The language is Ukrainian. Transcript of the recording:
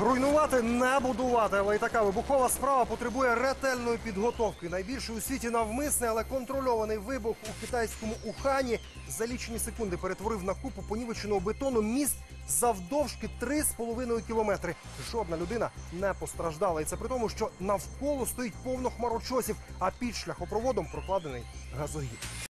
Руйнувати не будувати, але і така вибухова справа потребує ретельної підготовки. Найбільший у світі навмисний, але контрольований вибух у китайському Ухані за лічені секунди перетворив на купу понівеченого бетону міст завдовжки 3,5 кілометри. Жодна людина не постраждала. І це при тому, що навколо стоїть повно хмарочосів, а під шляхопроводом прокладений газогід.